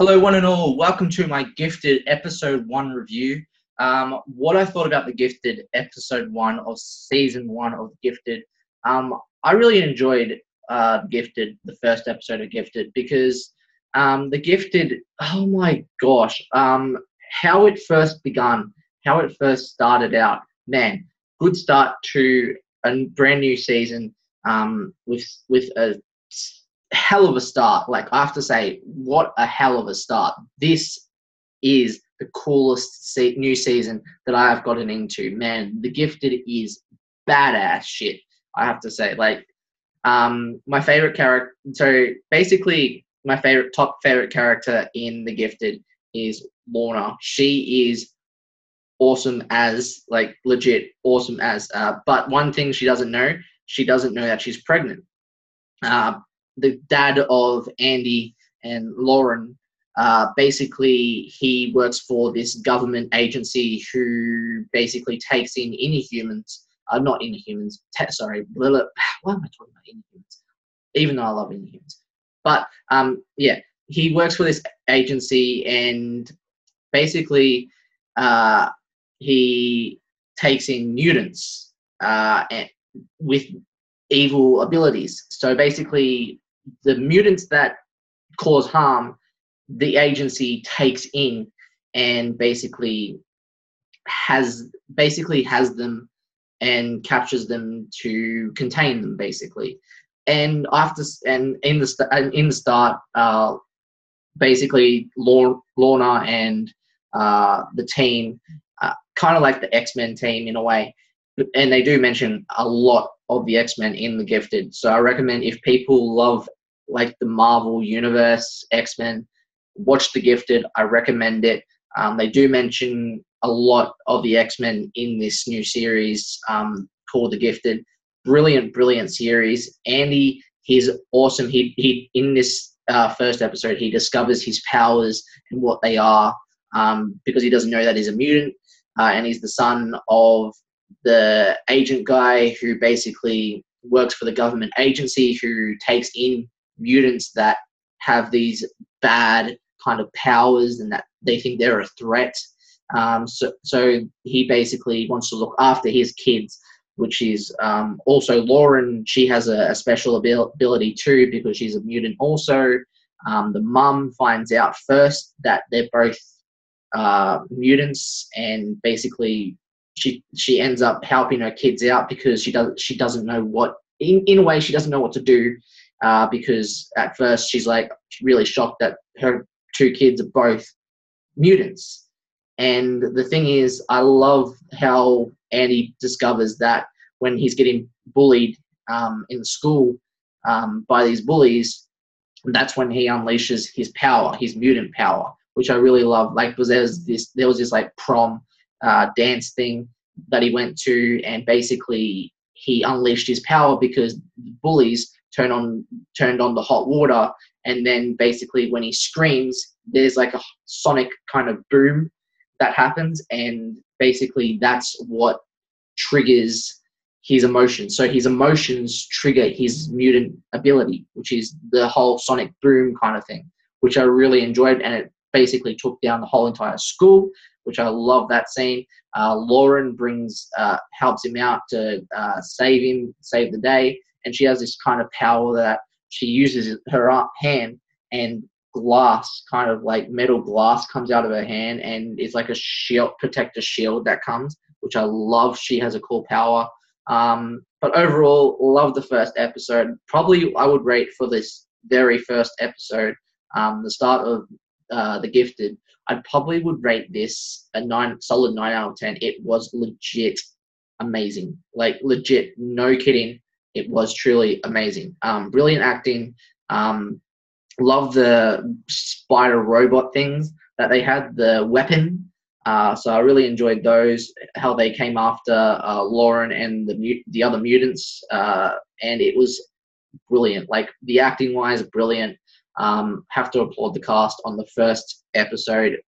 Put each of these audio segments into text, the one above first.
Hello, one and all. Welcome to my Gifted episode one review. Um, what I thought about the Gifted episode one of season one of Gifted. Um, I really enjoyed uh, Gifted, the first episode of Gifted, because um, the Gifted, oh my gosh, um, how it first begun, how it first started out, man, good start to a brand new season um, with with a hell of a start. Like I have to say, what a hell of a start. This is the coolest se- new season that I have gotten into. Man, The Gifted is badass shit. I have to say, like, um, my favorite character. So basically, my favorite top favorite character in The Gifted is Lorna. She is awesome as like legit awesome as. Uh, but one thing she doesn't know, she doesn't know that she's pregnant. Uh, the dad of Andy and Lauren. Uh, basically, he works for this government agency who basically takes in inhumans, uh, not inhumans, te- sorry, why am I talking about inhumans? Even though I love inhumans. But um, yeah, he works for this agency and basically uh, he takes in mutants uh, with evil abilities. So basically, the mutants that cause harm, the agency takes in and basically has basically has them and captures them to contain them basically. And after and in the in the start uh, basically Lorna and uh, the team uh, kind of like the X-Men team in a way and they do mention a lot of the X-Men in the Gifted so I recommend if people love like the Marvel Universe, X Men. Watch The Gifted. I recommend it. Um, they do mention a lot of the X Men in this new series um, called The Gifted. Brilliant, brilliant series. Andy, he's awesome. He he in this uh, first episode, he discovers his powers and what they are um, because he doesn't know that he's a mutant, uh, and he's the son of the agent guy who basically works for the government agency who takes in mutants that have these bad kind of powers and that they think they're a threat. Um, so, so he basically wants to look after his kids, which is um, also Lauren. She has a, a special ability too because she's a mutant also. Um, the mum finds out first that they're both uh, mutants, and basically she she ends up helping her kids out because she does she doesn't know what in, in a way she doesn't know what to do uh, because at first she's like really shocked that her two kids are both mutants. And the thing is, I love how Andy discovers that when he's getting bullied um, in school um, by these bullies, that's when he unleashes his power, his mutant power, which I really love. Like, was there was this there was this like prom uh, dance thing that he went to, and basically he unleashed his power because bullies turn on turned on the hot water and then basically when he screams there's like a sonic kind of boom that happens and basically that's what triggers his emotions. So his emotions trigger his mutant ability which is the whole sonic boom kind of thing which i really enjoyed and it basically took down the whole entire school which i love that scene. Uh, lauren brings uh, helps him out to uh, save him save the day and she has this kind of power that she uses her hand and glass kind of like metal glass comes out of her hand and it's like a shield protector shield that comes which i love. She has a cool power. Um, but overall love the first episode. Probably i would rate for this very first episode um, the start of uh, the gifted i probably would rate this a nine solid nine out of ten it was legit amazing like legit no kidding it was truly amazing. Um, brilliant acting. Um, love the spider robot things that they had, the weapon. Uh, so I really enjoyed those. How they came after uh, Lauren and the the other mutants, uh, and it was brilliant. Like the acting wise, brilliant. Um, have to applaud the cast on the first episode.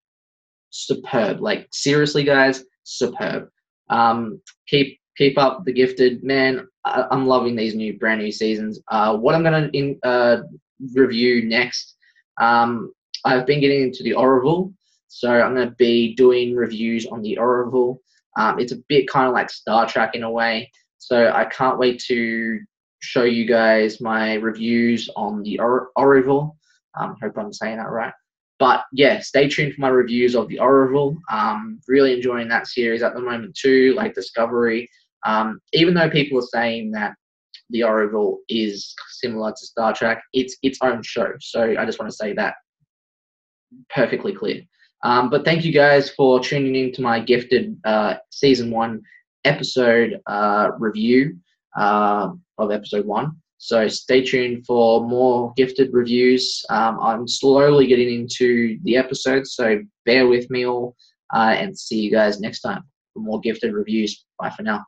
Superb. Like seriously, guys, superb. Um, keep keep up the gifted man. I, am loving these new brand new seasons. Uh, what I'm going to in, uh, review next, um, I've been getting into the Orville, so I'm going to be doing reviews on the Orville. Um, it's a bit kind of like Star Trek in a way, so I can't wait to show you guys my reviews on the or- Orville. Um, hope I'm saying that right. But yeah, stay tuned for my reviews of the Orville. Um, really enjoying that series at the moment too, like Discovery. Um, even though people are saying that the Orville is similar to Star Trek, it's its own show. So I just want to say that perfectly clear. Um, but thank you guys for tuning in to my gifted uh, season one episode uh, review uh, of episode one. So stay tuned for more gifted reviews. Um, I'm slowly getting into the episodes, so bear with me all uh, and see you guys next time for more gifted reviews. Bye for now.